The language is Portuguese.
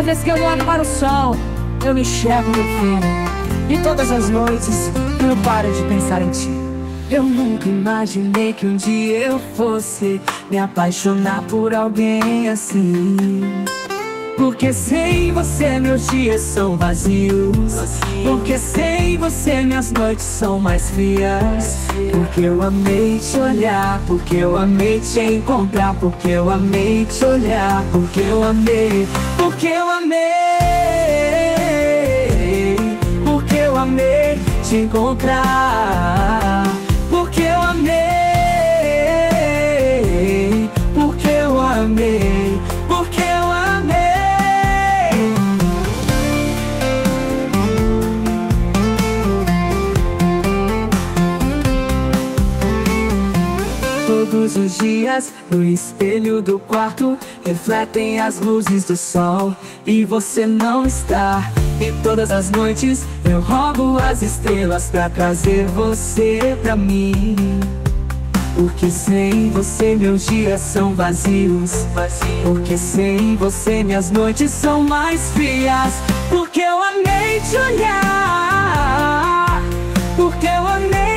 Cada vez que eu olho para o sol, eu me enxergo meu filho. E todas as noites eu paro de pensar em ti. Eu nunca imaginei que um dia eu fosse me apaixonar por alguém assim. Porque sem você meus dias são vazios. Porque sem você minhas noites são mais frias. Porque eu amei te olhar Porque eu amei te encontrar Porque eu amei te olhar Porque eu amei Porque eu amei Porque eu amei te encontrar Todos os dias, no espelho do quarto Refletem as luzes do sol. E você não está. E todas as noites eu roubo as estrelas Pra trazer você pra mim. Porque sem você meus dias são vazios. Porque sem você minhas noites são mais frias. Porque eu amei te olhar. Porque eu amei